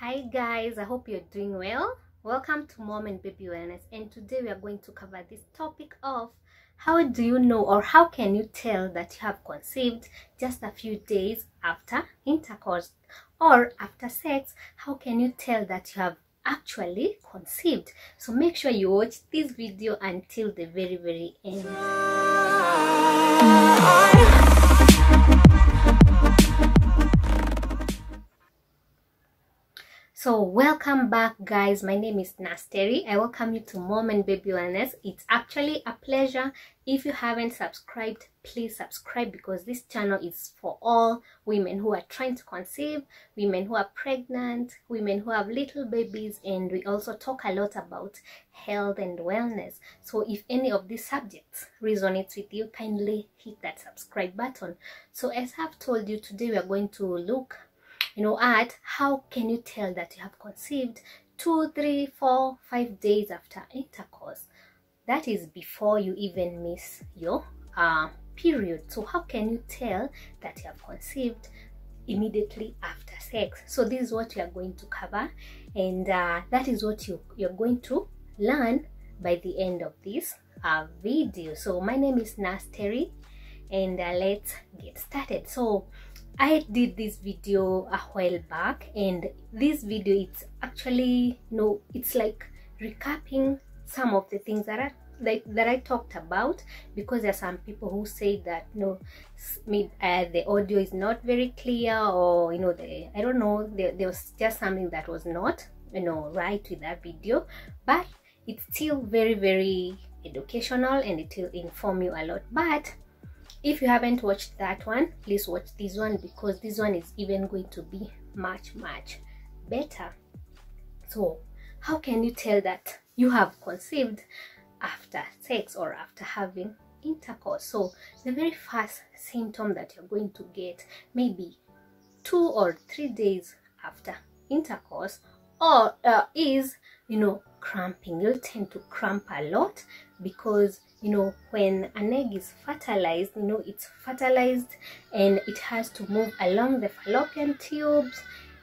Hi guys, I hope you're doing well. Welcome to Mom and Baby Wellness and today we are going to cover this topic of how do you know or how can you tell that you have conceived just a few days after intercourse? Or after sex how can you tell that you have actually conceived? So make sure you watch this video until the very very end So welcome back guys. My name is Nurse Terry. I welcome you to Mom and Baby Wellness. It's actually a pleasure. If you haven't subscribed, please subscribe because this channel is for all women who are trying to conceive, women who are pregnant, women who have little babies and we also talk a lot about health and wellness. So if any of these subjects resonates with you, kindly hit that subscribe button. So as I've told you today we are going to look you know at how can you tell that you have conceived two three four five days after intercourse? That is before you even miss your uh, period. So how can you tell that you have conceived immediately after sex? So this is what we are going to cover and uh, that is what you you're going to learn by the end of this uh, video. So my name is Nurse Terry and uh, let's get started. So I did this video a while back and this video it's actually no it's like recapping some of the things that I like that I talked about because there are some people who say that you know uh, the audio is not very clear or you know the I don't know there, there was just something that was not you know right with that video but it's still very very educational and it will inform you a lot but if you haven't watched that one please watch this one because this one is even going to be much much better. So how can you tell that you have conceived after sex or after having intercourse? So the very first symptom that you're going to get maybe two or three days after intercourse or uh, is you know cramping. You'll tend to cramp a lot because you know when an egg is fertilized you know it's fertilized and it has to move along the fallopian tubes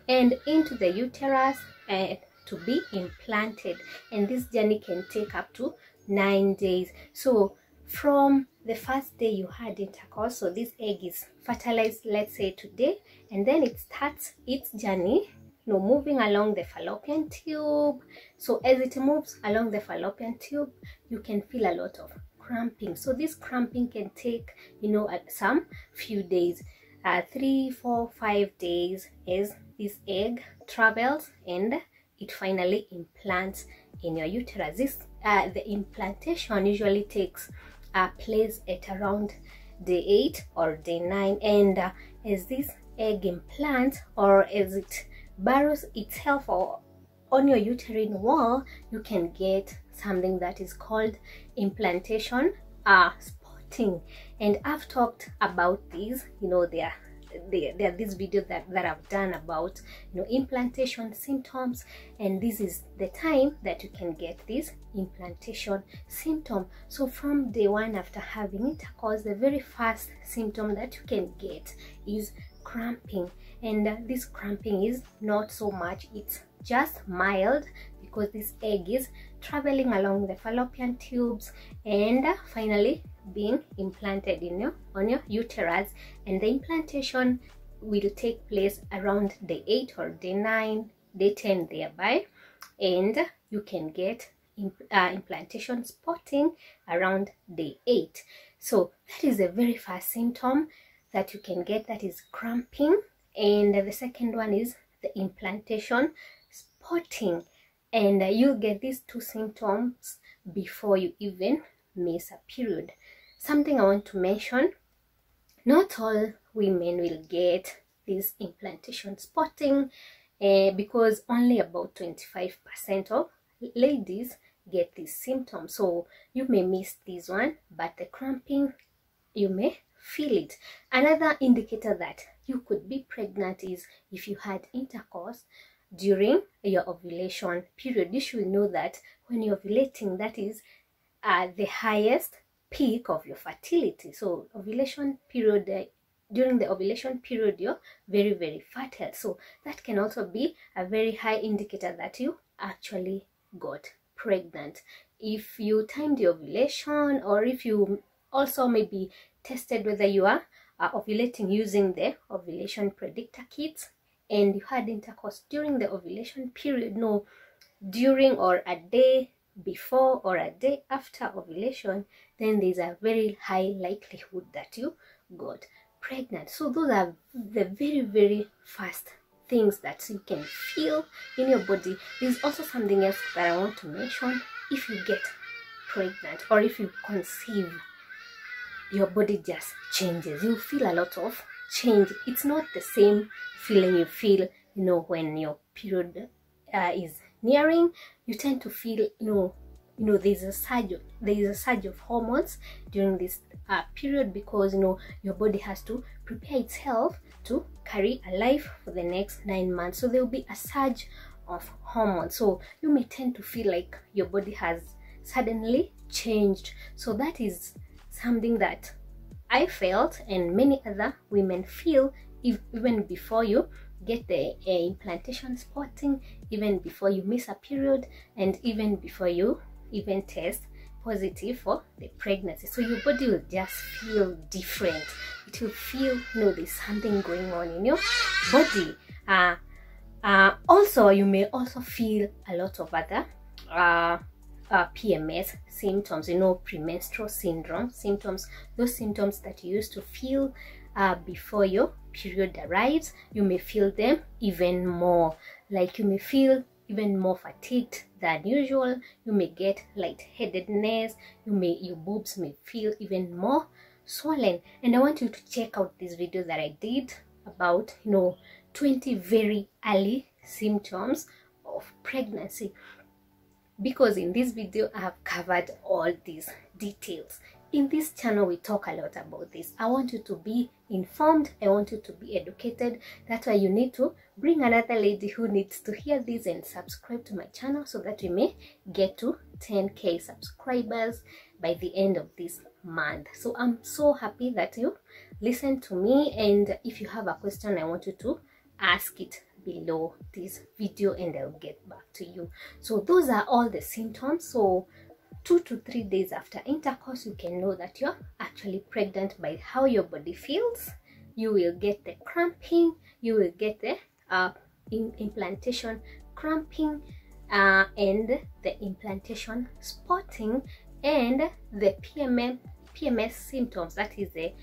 and into the uterus and to be implanted. And this journey can take up to nine days. So from the first day you had intercourse so this egg is fertilized let's say today and then it starts its journey know moving along the fallopian tube. So as it moves along the fallopian tube you can feel a lot of cramping. So this cramping can take you know some few days. Uh, three four five days as this egg travels and it finally implants in your uterus. This uh, the implantation usually takes uh, place at around day 8 or day 9 and uh, as this egg implants or as it burrows itself or on your uterine wall you can get something that is called implantation uh, spotting. And I've talked about these you know there there, there are these videos that, that I've done about you know implantation symptoms and this is the time that you can get this implantation symptom. So from day one after having intercourse the very first symptom that you can get is cramping. And uh, this cramping is not so much it's just mild because this egg is traveling along the fallopian tubes and uh, finally being implanted in your on your uterus and the implantation will take place around day 8 or day 9 day 10 thereby and you can get imp uh, implantation spotting around day 8 so that is the very first symptom that you can get that is cramping and the second one is the implantation spotting. And uh, you get these two symptoms before you even miss a period something i want to mention. Not all women will get this implantation spotting uh, because only about 25 percent of ladies get this symptom. So you may miss this one but the cramping you may feel it. Another indicator that you could be pregnant is if you had intercourse during your ovulation period. You should know that when you're ovulating that is uh, the highest peak of your fertility. So ovulation period uh, during the ovulation period you're very very fertile. So that can also be a very high indicator that you actually got pregnant. If you timed the ovulation or if you also maybe tested whether you are uh, ovulating using the ovulation predictor kits and you had intercourse during the ovulation period no during or a day before or a day after ovulation then there's a very high likelihood that you got pregnant. So those are the very very first things that you can feel in your body. There's also something else that i want to mention. If you get pregnant or if you conceive your body just changes. You feel a lot of change. It's not the same feeling you feel you know when your period uh, is nearing you tend to feel you know you know there's a surge of, there is a surge of hormones during this uh, period because you know your body has to prepare itself to carry a life for the next nine months. So there will be a surge of hormones. So you may tend to feel like your body has suddenly changed. So that is something that i felt and many other women feel if, even before you get the uh, implantation spotting even before you miss a period and even before you even test positive for the pregnancy. So your body will just feel different. It will feel you know there's something going on in your body. Uh, uh, also you may also feel a lot of other uh, uh, PMS symptoms, you know, premenstrual syndrome symptoms, those symptoms that you used to feel uh, before your period arrives, you may feel them even more. Like you may feel even more fatigued than usual. You may get lightheadedness. You may your boobs may feel even more swollen. And I want you to check out this video that I did about you know 20 very early symptoms of pregnancy because in this video I have covered all these details. In this channel we talk a lot about this. I want you to be informed. I want you to be educated. That's why you need to bring another lady who needs to hear this and subscribe to my channel so that we may get to 10k subscribers by the end of this month. So I'm so happy that you listen to me and if you have a question I want you to ask it below this video and I'll get back to you. So those are all the symptoms. So two to three days after intercourse, you can know that you're actually pregnant by how your body feels. You will get the cramping, you will get the uh, implantation cramping uh, and the implantation spotting and the PMM, PMS symptoms. That is the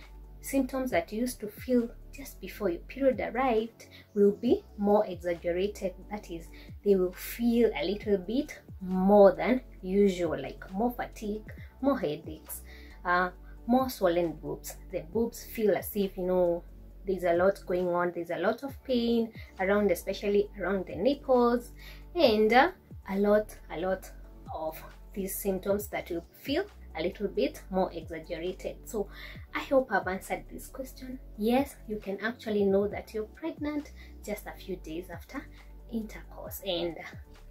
symptoms that you used to feel just before your period arrived will be more exaggerated. That is they will feel a little bit more than usual like more fatigue more headaches uh, more swollen boobs. The boobs feel as if you know there's a lot going on there's a lot of pain around especially around the nipples and uh, a lot a lot of these symptoms that you feel a little bit more exaggerated. So i hope i've answered this question. Yes you can actually know that you're pregnant just a few days after intercourse. And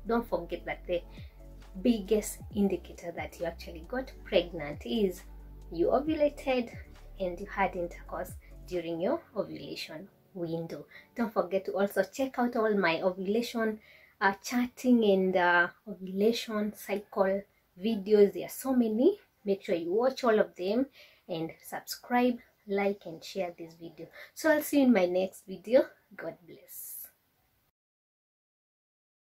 don't forget that the biggest indicator that you actually got pregnant is you ovulated and you had intercourse during your ovulation window. Don't forget to also check out all my ovulation uh, charting and uh, ovulation cycle videos. There are so many make sure you watch all of them and subscribe like and share this video. So i'll see you in my next video. God bless